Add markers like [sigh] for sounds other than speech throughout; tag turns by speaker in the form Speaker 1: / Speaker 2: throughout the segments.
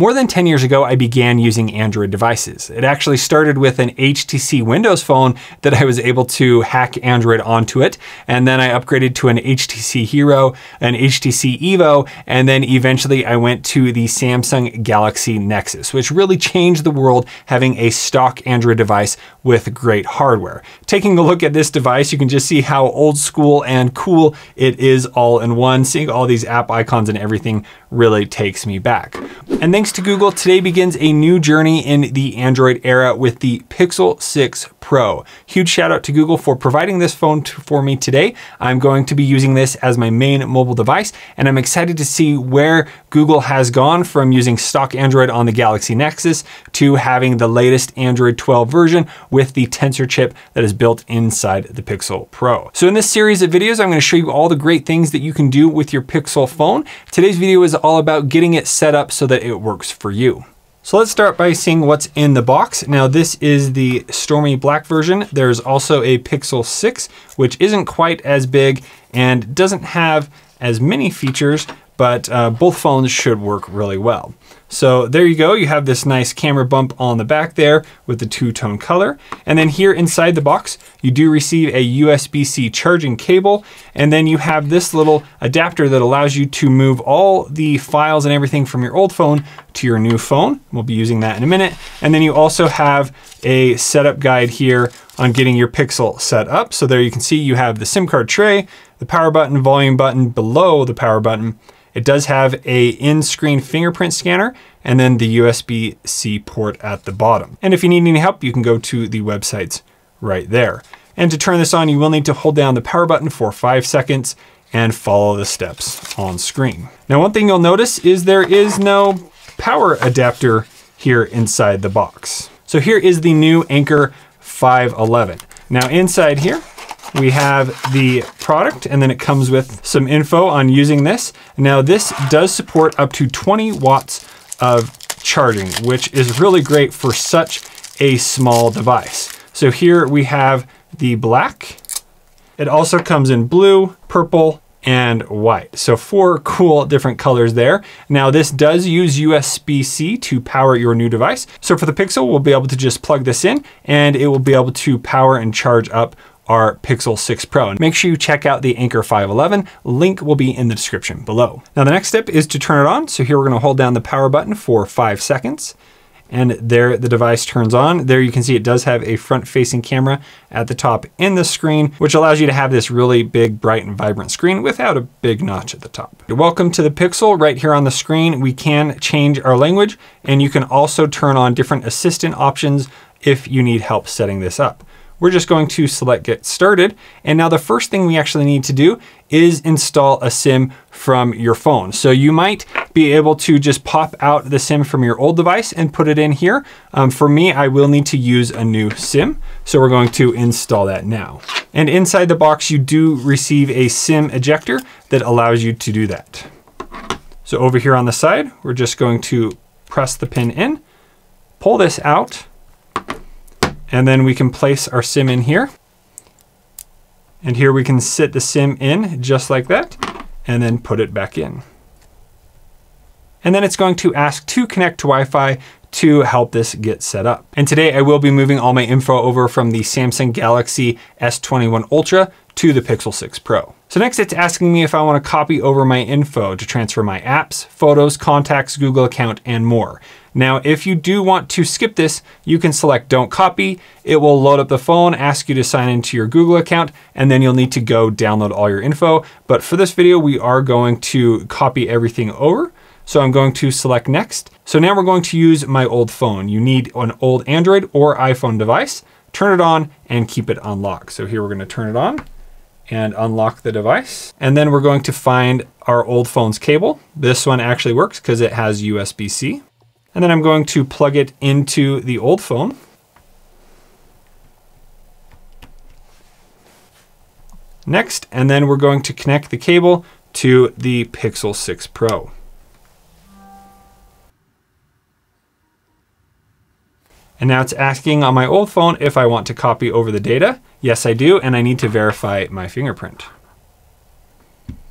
Speaker 1: More than 10 years ago, I began using Android devices. It actually started with an HTC Windows phone that I was able to hack Android onto it. And then I upgraded to an HTC Hero, an HTC Evo, and then eventually I went to the Samsung Galaxy Nexus, which really changed the world having a stock Android device with great hardware. Taking a look at this device, you can just see how old school and cool it is all in one. Seeing all these app icons and everything really takes me back. And thanks to Google, today begins a new journey in the Android era with the Pixel 6 Pro. Huge shout out to Google for providing this phone to, for me today. I'm going to be using this as my main mobile device, and I'm excited to see where Google has gone from using stock Android on the Galaxy Nexus to having the latest Android 12 version with the Tensor chip that is built inside the Pixel Pro. So in this series of videos, I'm gonna show you all the great things that you can do with your Pixel phone. Today's video is all about getting it set up so that it works for you. So let's start by seeing what's in the box. Now this is the Stormy Black version. There's also a Pixel 6, which isn't quite as big and doesn't have as many features, but uh, both phones should work really well. So there you go. You have this nice camera bump on the back there with the two-tone color. And then here inside the box, you do receive a USB-C charging cable. And then you have this little adapter that allows you to move all the files and everything from your old phone to your new phone. We'll be using that in a minute. And then you also have a setup guide here on getting your Pixel set up. So there you can see you have the SIM card tray, the power button, volume button below the power button, it does have a in-screen fingerprint scanner and then the USB-C port at the bottom. And if you need any help, you can go to the websites right there. And to turn this on, you will need to hold down the power button for five seconds and follow the steps on screen. Now, one thing you'll notice is there is no power adapter here inside the box. So here is the new Anker 511. Now inside here, we have the product and then it comes with some info on using this. Now this does support up to 20 watts of charging, which is really great for such a small device. So here we have the black. It also comes in blue, purple, and white. So four cool different colors there. Now this does use USB-C to power your new device. So for the Pixel, we'll be able to just plug this in and it will be able to power and charge up our Pixel 6 Pro. Make sure you check out the Anker 511. Link will be in the description below. Now the next step is to turn it on. So here we're gonna hold down the power button for five seconds and there the device turns on. There you can see it does have a front facing camera at the top in the screen, which allows you to have this really big, bright and vibrant screen without a big notch at the top. Welcome to the Pixel. Right here on the screen, we can change our language and you can also turn on different assistant options if you need help setting this up we're just going to select get started. And now the first thing we actually need to do is install a SIM from your phone. So you might be able to just pop out the SIM from your old device and put it in here. Um, for me, I will need to use a new SIM. So we're going to install that now. And inside the box, you do receive a SIM ejector that allows you to do that. So over here on the side, we're just going to press the pin in, pull this out, and then we can place our sim in here. And here we can sit the sim in just like that and then put it back in. And then it's going to ask to connect to Wi-Fi to help this get set up. And today I will be moving all my info over from the Samsung Galaxy S21 Ultra to the Pixel 6 Pro. So next it's asking me if I wanna copy over my info to transfer my apps, photos, contacts, Google account, and more. Now, if you do want to skip this, you can select don't copy. It will load up the phone, ask you to sign into your Google account, and then you'll need to go download all your info. But for this video, we are going to copy everything over. So I'm going to select next. So now we're going to use my old phone. You need an old Android or iPhone device, turn it on and keep it unlocked. So here we're gonna turn it on and unlock the device. And then we're going to find our old phone's cable. This one actually works because it has USB-C. And then I'm going to plug it into the old phone. Next, and then we're going to connect the cable to the Pixel 6 Pro. And now it's asking on my old phone if I want to copy over the data. Yes, I do, and I need to verify my fingerprint.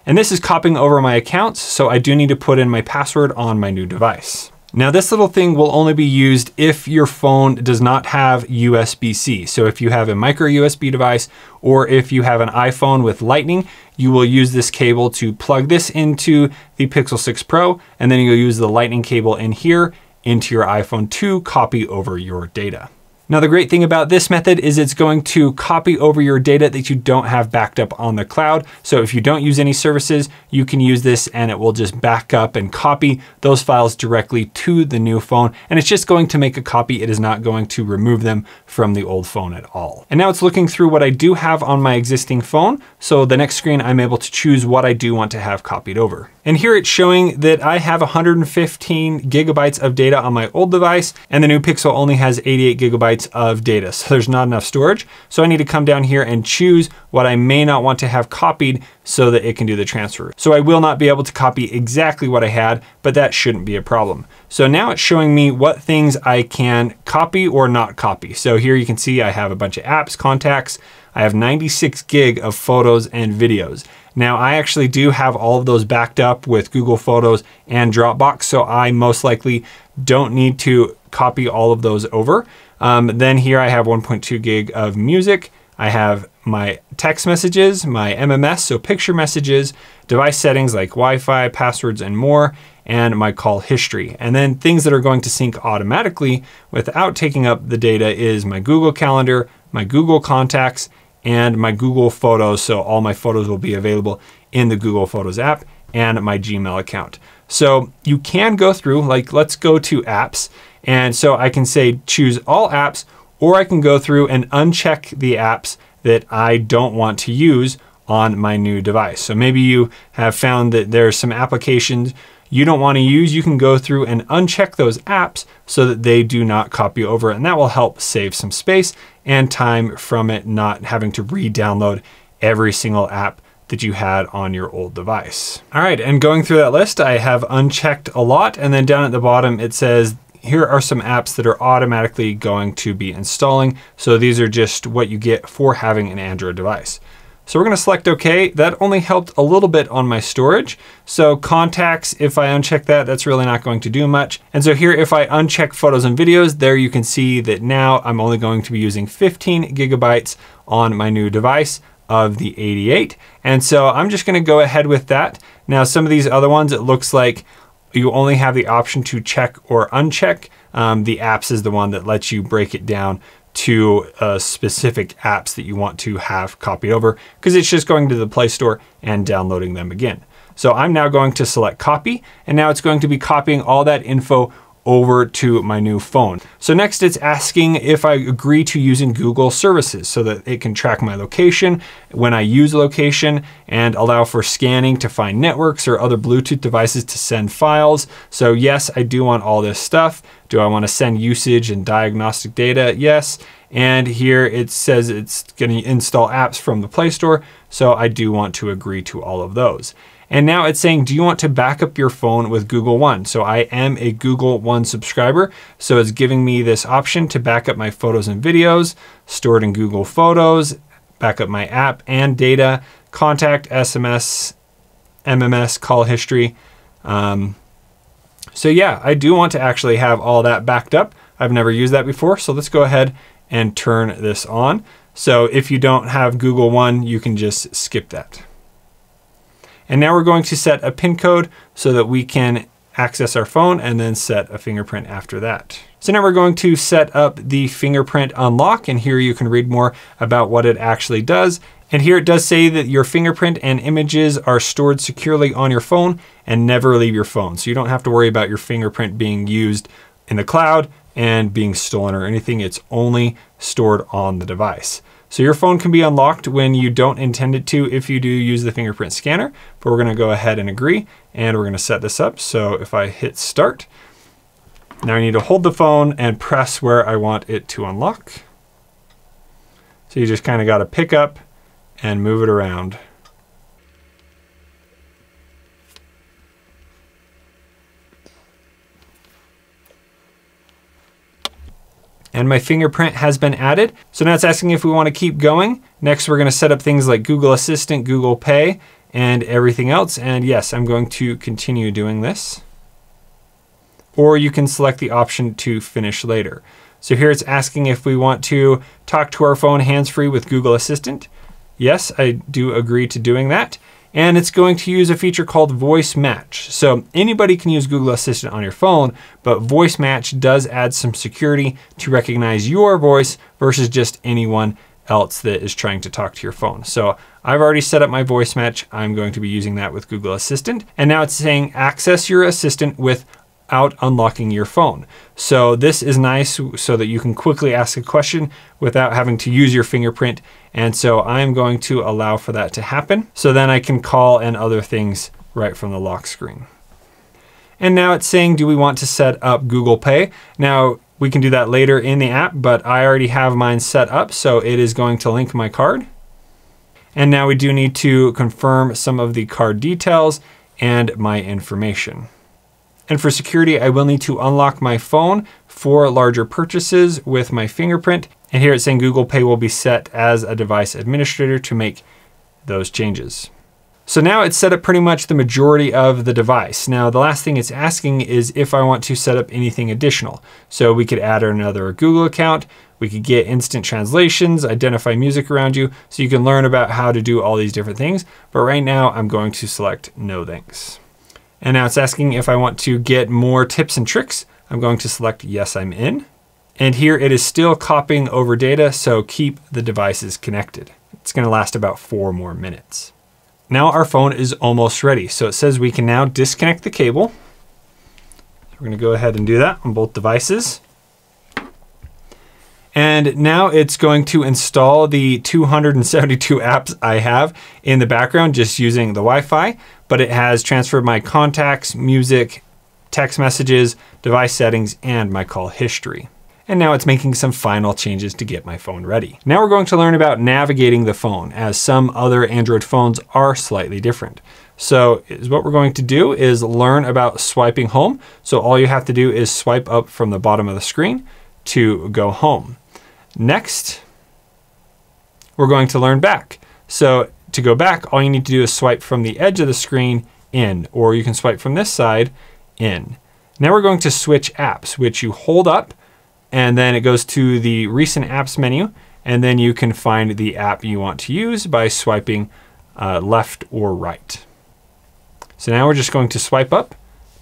Speaker 1: And this is copying over my accounts, so I do need to put in my password on my new device. Now this little thing will only be used if your phone does not have USB-C. So if you have a micro USB device or if you have an iPhone with lightning, you will use this cable to plug this into the Pixel 6 Pro and then you'll use the lightning cable in here into your iPhone to copy over your data. Now the great thing about this method is it's going to copy over your data that you don't have backed up on the cloud. So if you don't use any services, you can use this and it will just back up and copy those files directly to the new phone. And it's just going to make a copy. It is not going to remove them from the old phone at all. And now it's looking through what I do have on my existing phone. So the next screen, I'm able to choose what I do want to have copied over. And here it's showing that I have 115 gigabytes of data on my old device and the new Pixel only has 88 gigabytes of data. So there's not enough storage. So I need to come down here and choose what I may not want to have copied so that it can do the transfer. So I will not be able to copy exactly what I had, but that shouldn't be a problem. So now it's showing me what things I can copy or not copy. So here you can see I have a bunch of apps, contacts, I have 96 gig of photos and videos. Now I actually do have all of those backed up with Google Photos and Dropbox, so I most likely don't need to copy all of those over. Um, then here I have 1.2 gig of music. I have my text messages, my MMS, so picture messages, device settings like Wi-Fi, passwords, and more, and my call history. And then things that are going to sync automatically without taking up the data is my Google Calendar, my Google Contacts, and my Google Photos. So all my photos will be available in the Google Photos app and my Gmail account. So you can go through, like let's go to apps. And so I can say choose all apps, or I can go through and uncheck the apps that I don't want to use on my new device. So maybe you have found that there are some applications you don't want to use, you can go through and uncheck those apps so that they do not copy over. And that will help save some space and time from it not having to re-download every single app that you had on your old device. All right, and going through that list, I have unchecked a lot. And then down at the bottom, it says, here are some apps that are automatically going to be installing. So these are just what you get for having an Android device. So we're gonna select okay. That only helped a little bit on my storage. So contacts, if I uncheck that, that's really not going to do much. And so here, if I uncheck photos and videos, there you can see that now I'm only going to be using 15 gigabytes on my new device of the 88. And so I'm just gonna go ahead with that. Now, some of these other ones, it looks like you only have the option to check or uncheck. Um, the apps is the one that lets you break it down to uh, specific apps that you want to have copied over because it's just going to the Play Store and downloading them again. So I'm now going to select copy and now it's going to be copying all that info over to my new phone. So next it's asking if I agree to using Google services so that it can track my location when I use location and allow for scanning to find networks or other Bluetooth devices to send files. So yes, I do want all this stuff. Do I want to send usage and diagnostic data? Yes. And here it says it's going to install apps from the Play Store. So I do want to agree to all of those. And now it's saying, do you want to back up your phone with Google One? So I am a Google One subscriber. So it's giving me this option to back up my photos and videos, stored in Google Photos, back up my app and data, contact, SMS, MMS, call history. Um, so yeah, I do want to actually have all that backed up. I've never used that before. So let's go ahead and turn this on. So if you don't have Google One, you can just skip that. And now we're going to set a PIN code so that we can access our phone and then set a fingerprint after that. So now we're going to set up the fingerprint unlock and here you can read more about what it actually does. And here it does say that your fingerprint and images are stored securely on your phone and never leave your phone. So you don't have to worry about your fingerprint being used in the cloud and being stolen or anything. It's only stored on the device. So your phone can be unlocked when you don't intend it to if you do use the fingerprint scanner, but we're gonna go ahead and agree and we're gonna set this up. So if I hit start, now I need to hold the phone and press where I want it to unlock. So you just kind of got to pick up and move it around. And my fingerprint has been added. So now it's asking if we want to keep going. Next, we're going to set up things like Google Assistant, Google Pay, and everything else. And yes, I'm going to continue doing this. or you can select the option to finish later. So here it's asking if we want to talk to our phone hands-free with Google Assistant. Yes, I do agree to doing that. And it's going to use a feature called Voice Match. So anybody can use Google Assistant on your phone, but Voice Match does add some security to recognize your voice versus just anyone else that is trying to talk to your phone. So I've already set up my voice match. I'm going to be using that with Google Assistant. And now it's saying access your assistant with without unlocking your phone. So this is nice so that you can quickly ask a question without having to use your fingerprint. And so I'm going to allow for that to happen. So then I can call and other things right from the lock screen. And now it's saying, do we want to set up Google Pay? Now we can do that later in the app, but I already have mine set up. So it is going to link my card. And now we do need to confirm some of the card details and my information. And for security, I will need to unlock my phone for larger purchases with my fingerprint. And here it's saying Google Pay will be set as a device administrator to make those changes. So now it's set up pretty much the majority of the device. Now the last thing it's asking is if I want to set up anything additional. So we could add another Google account, we could get instant translations, identify music around you, so you can learn about how to do all these different things. But right now I'm going to select no thanks. And now it's asking if I want to get more tips and tricks. I'm going to select yes, I'm in. And here it is still copying over data, so keep the devices connected. It's gonna last about four more minutes. Now our phone is almost ready. So it says we can now disconnect the cable. We're gonna go ahead and do that on both devices. And now it's going to install the 272 [laughs] apps I have in the background just using the Wi-Fi, but it has transferred my contacts, music, text messages, device settings, and my call history. And now it's making some final changes to get my phone ready. Now we're going to learn about navigating the phone as some other Android phones are slightly different. So is what we're going to do is learn about swiping home. So all you have to do is swipe up from the bottom of the screen to go home. Next, we're going to learn back. So to go back, all you need to do is swipe from the edge of the screen in, or you can swipe from this side in. Now we're going to switch apps, which you hold up and then it goes to the recent apps menu and then you can find the app you want to use by swiping uh, left or right. So now we're just going to swipe up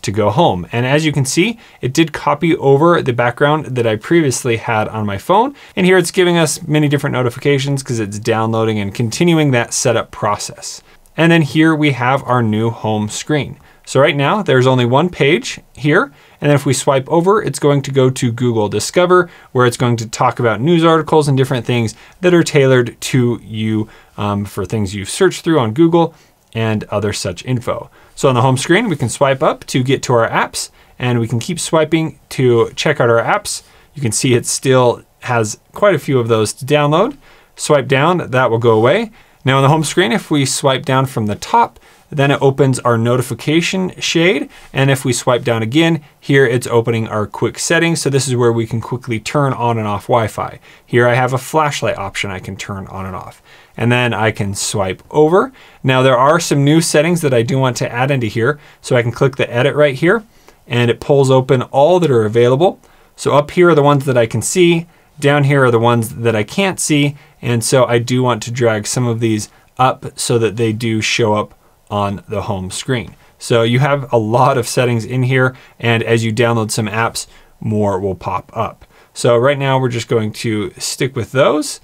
Speaker 1: to go home. And as you can see, it did copy over the background that I previously had on my phone. And here it's giving us many different notifications because it's downloading and continuing that setup process. And then here we have our new home screen. So right now there's only one page here. And then if we swipe over, it's going to go to Google Discover, where it's going to talk about news articles and different things that are tailored to you um, for things you've searched through on Google and other such info. So on the home screen, we can swipe up to get to our apps and we can keep swiping to check out our apps. You can see it still has quite a few of those to download. Swipe down, that will go away. Now on the home screen, if we swipe down from the top, then it opens our notification shade. And if we swipe down again, here it's opening our quick settings. So this is where we can quickly turn on and off Wi-Fi. Here I have a flashlight option I can turn on and off and then I can swipe over. Now there are some new settings that I do want to add into here. So I can click the edit right here and it pulls open all that are available. So up here are the ones that I can see, down here are the ones that I can't see. And so I do want to drag some of these up so that they do show up on the home screen. So you have a lot of settings in here and as you download some apps, more will pop up. So right now we're just going to stick with those.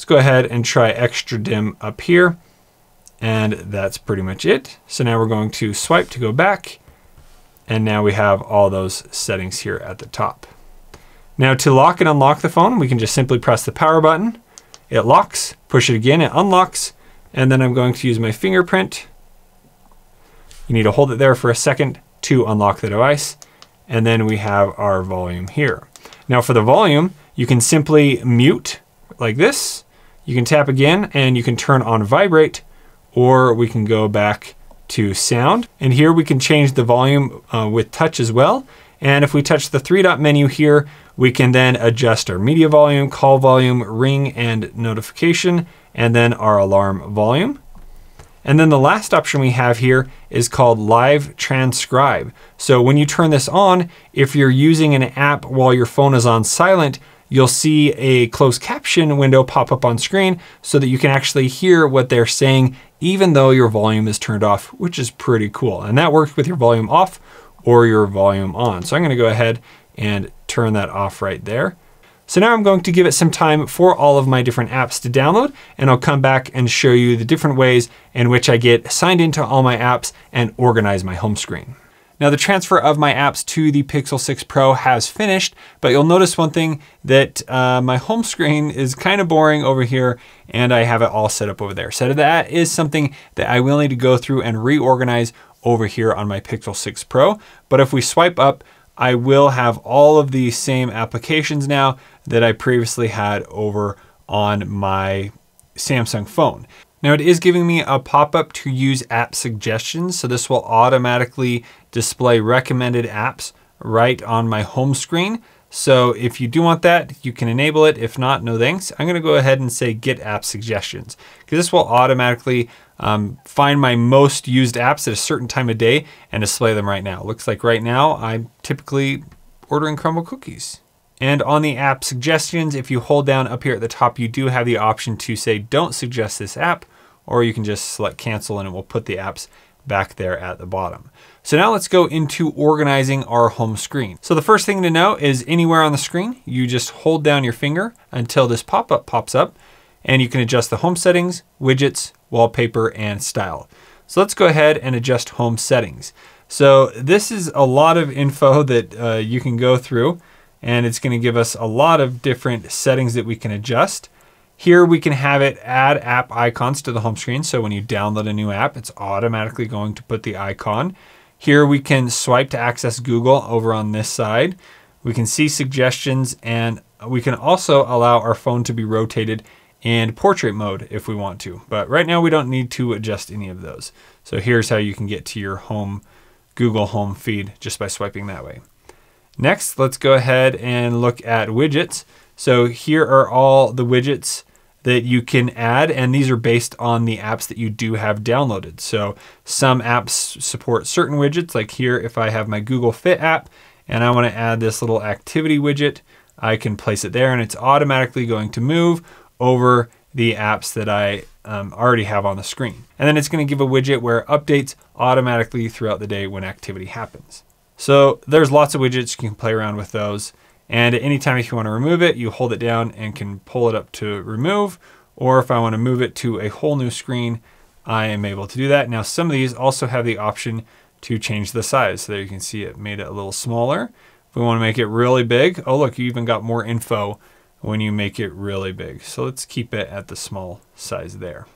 Speaker 1: Let's go ahead and try extra dim up here. And that's pretty much it. So now we're going to swipe to go back. And now we have all those settings here at the top. Now to lock and unlock the phone, we can just simply press the power button. It locks, push it again, it unlocks. And then I'm going to use my fingerprint. You need to hold it there for a second to unlock the device. And then we have our volume here. Now for the volume, you can simply mute like this you can tap again and you can turn on vibrate or we can go back to sound. And here we can change the volume uh, with touch as well. And if we touch the three dot menu here, we can then adjust our media volume, call volume, ring, and notification, and then our alarm volume. And then the last option we have here is called Live Transcribe. So when you turn this on, if you're using an app while your phone is on silent, you'll see a closed caption window pop up on screen so that you can actually hear what they're saying even though your volume is turned off, which is pretty cool. And that works with your volume off or your volume on. So I'm gonna go ahead and turn that off right there. So now I'm going to give it some time for all of my different apps to download, and I'll come back and show you the different ways in which I get signed into all my apps and organize my home screen. Now the transfer of my apps to the Pixel 6 Pro has finished, but you'll notice one thing that uh, my home screen is kind of boring over here and I have it all set up over there. So that is something that I will need to go through and reorganize over here on my Pixel 6 Pro. But if we swipe up, I will have all of the same applications now that I previously had over on my Samsung phone. Now it is giving me a pop-up to use app suggestions. So this will automatically display recommended apps right on my home screen. So if you do want that, you can enable it. If not, no thanks. I'm gonna go ahead and say get app suggestions because this will automatically um, find my most used apps at a certain time of day and display them right now. Looks like right now I'm typically ordering Crumbl cookies. And on the app suggestions, if you hold down up here at the top, you do have the option to say, don't suggest this app, or you can just select cancel and it will put the apps back there at the bottom. So now let's go into organizing our home screen. So the first thing to know is anywhere on the screen, you just hold down your finger until this pop-up pops up and you can adjust the home settings, widgets, wallpaper, and style. So let's go ahead and adjust home settings. So this is a lot of info [laughs] that uh, you can go through and it's gonna give us a lot of different settings that we can adjust. Here we can have it add app icons to the home screen. So when you download a new app, it's automatically going to put the icon. Here we can swipe to access Google over on this side. We can see suggestions and we can also allow our phone to be rotated in portrait mode if we want to. But right now we don't need to adjust any of those. So here's how you can get to your home Google home feed just by swiping that way. Next, let's go ahead and look at widgets. So here are all the widgets that you can add, and these are based on the apps that you do have downloaded. So some apps support certain widgets, like here, if I have my Google Fit app and I want to add this little activity widget, I can place it there and it's automatically going to move over the apps that I um, already have on the screen. And then it's going to give a widget where it updates automatically throughout the day when activity happens. So there's lots of widgets, you can play around with those. And at any time if you want to remove it, you hold it down and can pull it up to remove. Or if I want to move it to a whole new screen, I am able to do that. Now some of these also have the option to change the size. So there you can see it made it a little smaller. If we want to make it really big, oh look, you even got more info when you make it really big. So let's keep it at the small size there.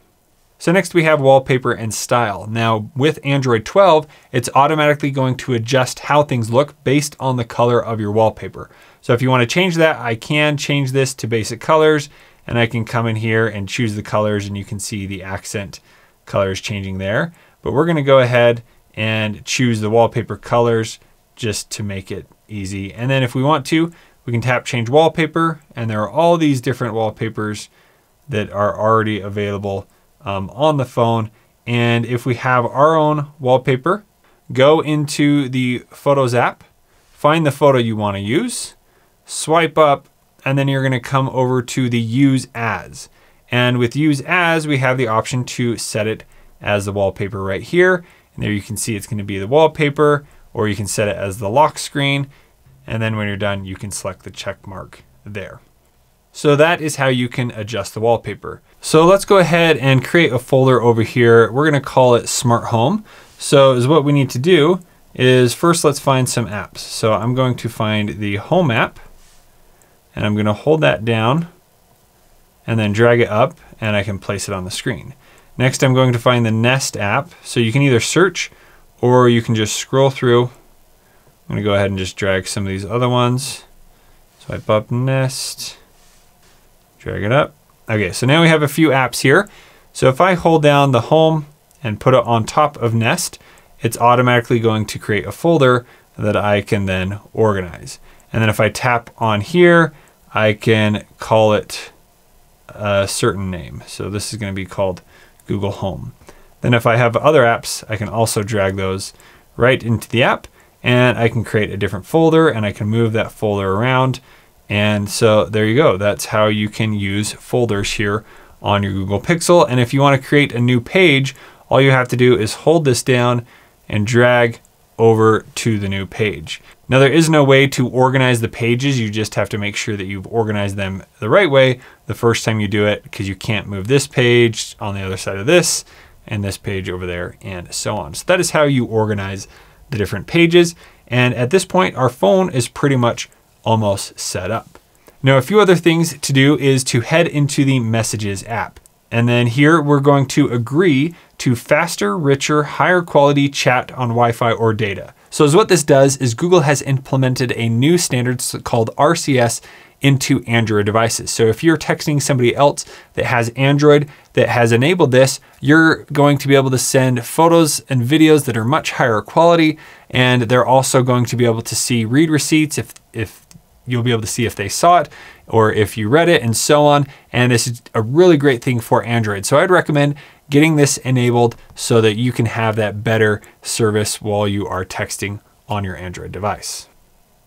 Speaker 1: So next we have wallpaper and style. Now with Android 12, it's automatically going to adjust how things look based on the color of your wallpaper. So if you want to change that, I can change this to basic colors and I can come in here and choose the colors and you can see the accent colors changing there. But we're going to go ahead and choose the wallpaper colors just to make it easy. And then if we want to, we can tap change wallpaper and there are all these different wallpapers that are already available um, on the phone. And if we have our own wallpaper, go into the Photos app, find the photo you want to use, swipe up, and then you're going to come over to the Use As. And with Use As, we have the option to set it as the wallpaper right here. And there you can see it's going to be the wallpaper, or you can set it as the lock screen. And then when you're done, you can select the check mark there. So that is how you can adjust the wallpaper. So let's go ahead and create a folder over here. We're gonna call it Smart Home. So is what we need to do is first let's find some apps. So I'm going to find the Home app and I'm gonna hold that down and then drag it up and I can place it on the screen. Next, I'm going to find the Nest app. So you can either search or you can just scroll through. I'm gonna go ahead and just drag some of these other ones. Swipe up Nest. Drag it up. Okay, so now we have a few apps here. So if I hold down the home and put it on top of Nest, it's automatically going to create a folder that I can then organize. And then if I tap on here, I can call it a certain name. So this is going to be called Google Home. Then if I have other apps, I can also drag those right into the app and I can create a different folder and I can move that folder around. And so there you go. That's how you can use folders here on your Google Pixel. And if you want to create a new page, all you have to do is hold this down and drag over to the new page. Now there is no way to organize the pages. You just have to make sure that you've organized them the right way the first time you do it because you can't move this page on the other side of this and this page over there and so on. So that is how you organize the different pages. And at this point, our phone is pretty much almost set up. Now, a few other things to do is to head into the Messages app. And then here we're going to agree to faster, richer, higher quality chat on Wi-Fi or data. So as what this does is Google has implemented a new standard called RCS into Android devices. So if you're texting somebody else that has Android that has enabled this, you're going to be able to send photos and videos that are much higher quality. And they're also going to be able to see read receipts if, if you'll be able to see if they saw it or if you read it and so on. And this is a really great thing for Android. So I'd recommend getting this enabled so that you can have that better service while you are texting on your Android device.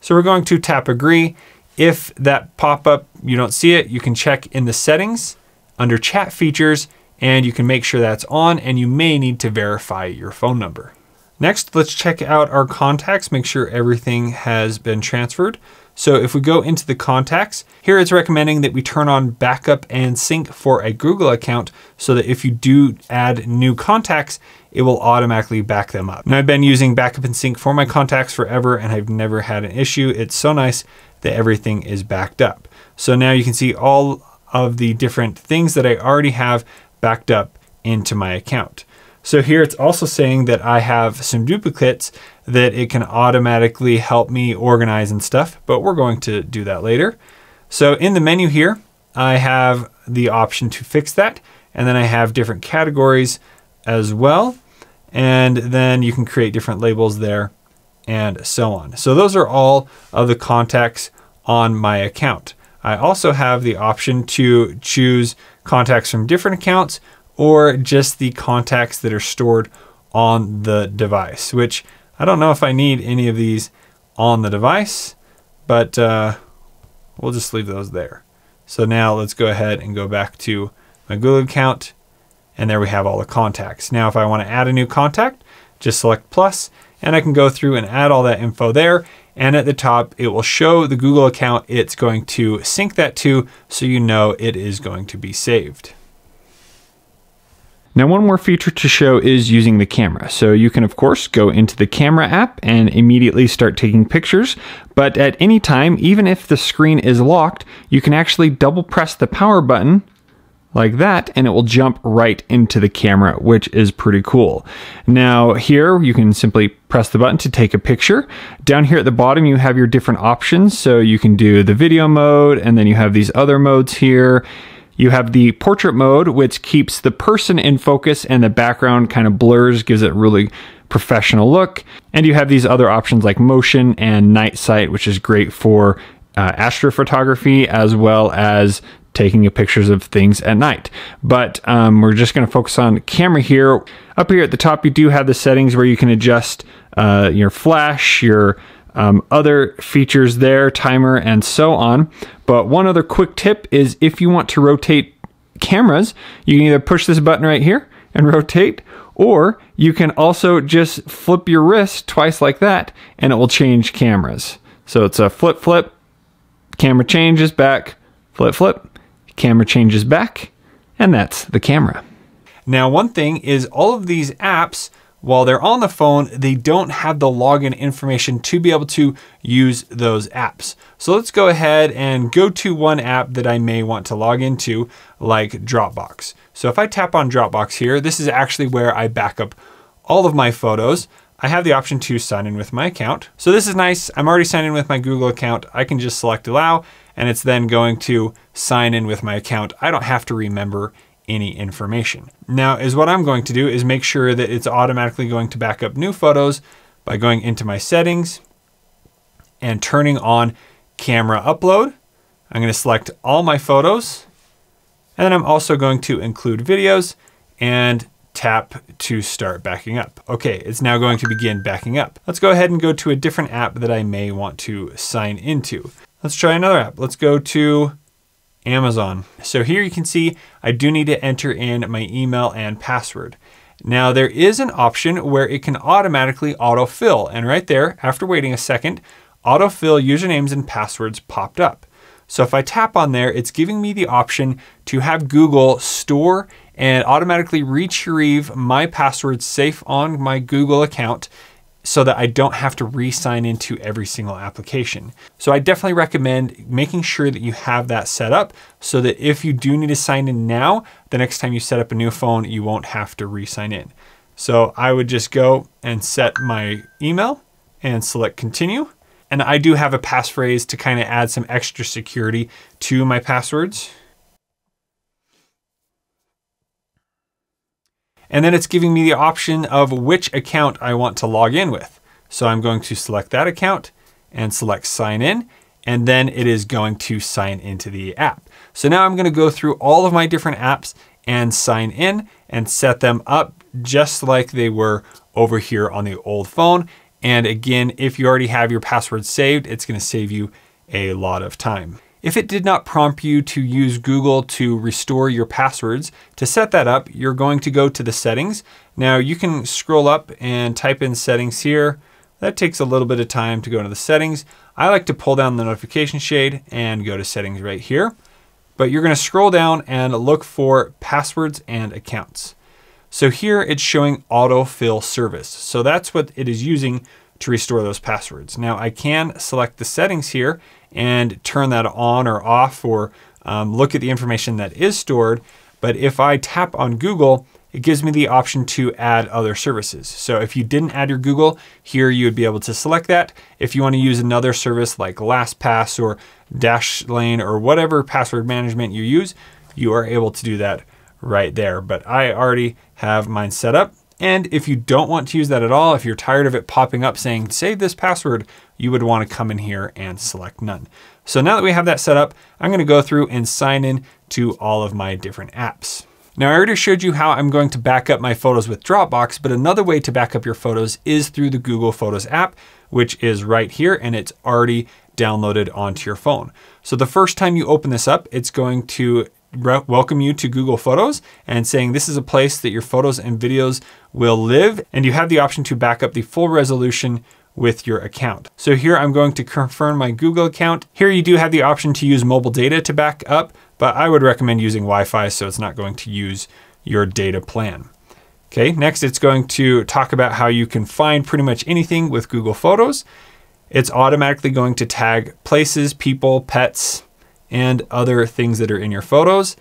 Speaker 1: So we're going to tap agree if that pop-up, you don't see it, you can check in the settings under chat features and you can make sure that's on and you may need to verify your phone number. Next, let's check out our contacts, make sure everything has been transferred. So if we go into the contacts, here it's recommending that we turn on backup and sync for a Google account so that if you do add new contacts, it will automatically back them up. Now I've been using backup and sync for my contacts forever and I've never had an issue. It's so nice that everything is backed up. So now you can see all of the different things that I already have backed up into my account. So here it's also saying that I have some duplicates that it can automatically help me organize and stuff, but we're going to do that later. So in the menu here, I have the option to fix that. And then I have different categories as well. And then you can create different labels there and so on. So those are all of the contacts on my account. I also have the option to choose contacts from different accounts or just the contacts that are stored on the device, which I don't know if I need any of these on the device, but uh, we'll just leave those there. So now let's go ahead and go back to my Google account and there we have all the contacts. Now if I want to add a new contact, just select plus and I can go through and add all that info there. And at the top, it will show the Google account it's going to sync that to so you know it is going to be saved. Now, one more feature to show is using the camera. So you can, of course, go into the camera app and immediately start taking pictures. But at any time, even if the screen is locked, you can actually double press the power button like that and it will jump right into the camera, which is pretty cool. Now here you can simply press the button to take a picture. Down here at the bottom you have your different options. So you can do the video mode and then you have these other modes here. You have the portrait mode, which keeps the person in focus and the background kind of blurs, gives it really professional look. And you have these other options like motion and night sight, which is great for uh, astrophotography as well as taking pictures of things at night. But um, we're just going to focus on camera here. Up here at the top, you do have the settings where you can adjust uh, your flash, your um, other features there, timer, and so on. But one other quick tip is if you want to rotate cameras, you can either push this button right here and rotate, or you can also just flip your wrist twice like that and it will change cameras. So it's a flip, flip, camera changes back, flip, flip, camera changes back, and that's the camera. Now, one thing is all of these apps, while they're on the phone, they don't have the login information to be able to use those apps. So let's go ahead and go to one app that I may want to log into, like Dropbox. So if I tap on Dropbox here, this is actually where I back up all of my photos. I have the option to sign in with my account. So this is nice. I'm already signed in with my Google account. I can just select allow and it's then going to sign in with my account. I don't have to remember any information. Now is what I'm going to do is make sure that it's automatically going to back up new photos by going into my settings and turning on camera upload. I'm going to select all my photos and then I'm also going to include videos and tap to start backing up. Okay, it's now going to begin backing up. Let's go ahead and go to a different app that I may want to sign into. Let's try another app. Let's go to Amazon. So here you can see I do need to enter in my email and password. Now there is an option where it can automatically autofill and right there, after waiting a second, autofill usernames and passwords popped up. So if I tap on there, it's giving me the option to have Google store and automatically retrieve my passwords safe on my Google account so that I don't have to re-sign into every single application. So I definitely recommend making sure that you have that set up so that if you do need to sign in now, the next time you set up a new phone, you won't have to re-sign in. So I would just go and set my email and select continue. And I do have a passphrase to kind of add some extra security to my passwords. And then it's giving me the option of which account I want to log in with. So I'm going to select that account and select sign in, and then it is going to sign into the app. So now I'm gonna go through all of my different apps and sign in and set them up just like they were over here on the old phone. And again, if you already have your password saved, it's gonna save you a lot of time. If it did not prompt you to use Google to restore your passwords, to set that up, you're going to go to the settings. Now you can scroll up and type in settings here. That takes a little bit of time to go into the settings. I like to pull down the notification shade and go to settings right here. But you're gonna scroll down and look for passwords and accounts. So here it's showing autofill service. So that's what it is using to restore those passwords. Now I can select the settings here and turn that on or off or um, look at the information that is stored. But if I tap on Google, it gives me the option to add other services. So if you didn't add your Google, here you would be able to select that. If you want to use another service like LastPass or Dashlane or whatever password management you use, you are able to do that right there. But I already have mine set up. And if you don't want to use that at all, if you're tired of it popping up saying, save this password, you would want to come in here and select none. So now that we have that set up, I'm going to go through and sign in to all of my different apps. Now I already showed you how I'm going to back up my photos with Dropbox, but another way to back up your photos is through the Google Photos app, which is right here and it's already downloaded onto your phone. So the first time you open this up, it's going to welcome you to Google Photos and saying this is a place that your photos and videos will live. And you have the option to back up the full resolution with your account. So here I'm going to confirm my Google account. Here you do have the option to use mobile data to back up, but I would recommend using Wi-Fi so it's not going to use your data plan. Okay, next it's going to talk about how you can find pretty much anything with Google Photos. It's automatically going to tag places, people, pets, and other things that are in your photos.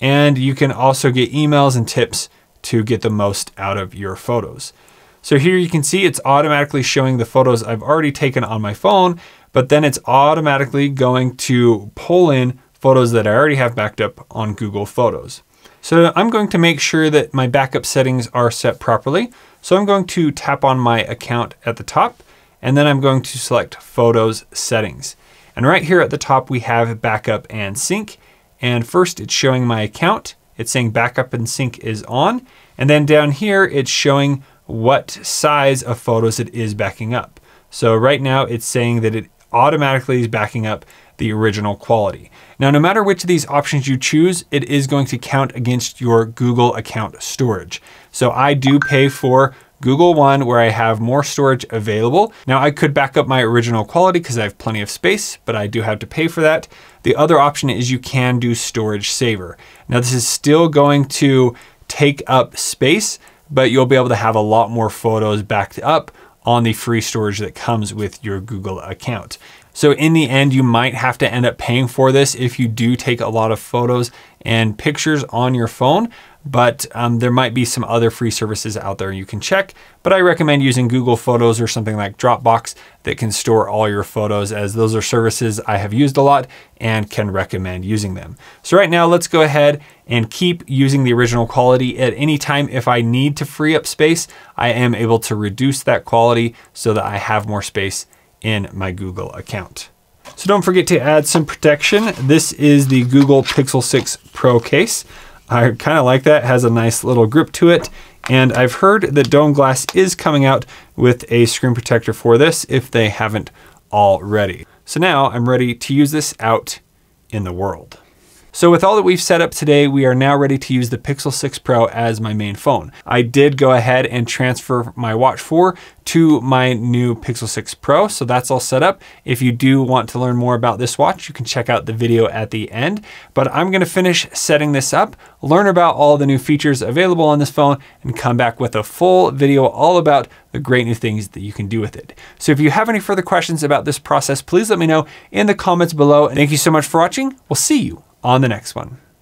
Speaker 1: And you can also get emails and tips to get the most out of your photos. So here you can see it's automatically showing the photos I've already taken on my phone, but then it's automatically going to pull in photos that I already have backed up on Google Photos. So I'm going to make sure that my backup settings are set properly. So I'm going to tap on my account at the top, and then I'm going to select Photos Settings. And right here at the top, we have Backup and Sync. And first it's showing my account. It's saying Backup and Sync is on. And then down here, it's showing what size of photos it is backing up. So right now it's saying that it automatically is backing up the original quality. Now, no matter which of these options you choose, it is going to count against your Google account storage. So I do pay for Google One where I have more storage available. Now I could back up my original quality because I have plenty of space, but I do have to pay for that. The other option is you can do storage saver. Now this is still going to take up space, but you'll be able to have a lot more photos backed up on the free storage that comes with your Google account. So in the end, you might have to end up paying for this if you do take a lot of photos and pictures on your phone, but um, there might be some other free services out there you can check. But I recommend using Google Photos or something like Dropbox that can store all your photos as those are services I have used a lot and can recommend using them. So right now, let's go ahead and keep using the original quality. At any time, if I need to free up space, I am able to reduce that quality so that I have more space in my Google account. So don't forget to add some protection. This is the Google Pixel 6 Pro case. I kind of like that. It has a nice little grip to it And I've heard that Dome Glass is coming out with a screen protector for this if they haven't already. So now I'm ready to use this out in the world. So with all that we've set up today, we are now ready to use the Pixel 6 Pro as my main phone. I did go ahead and transfer my Watch 4 to my new Pixel 6 Pro, so that's all set up. If you do want to learn more about this watch, you can check out the video at the end. But I'm gonna finish setting this up, learn about all the new features available on this phone, and come back with a full video all about the great new things that you can do with it. So if you have any further questions about this process, please let me know in the comments below. Thank you so much for watching. We'll see you on the next one.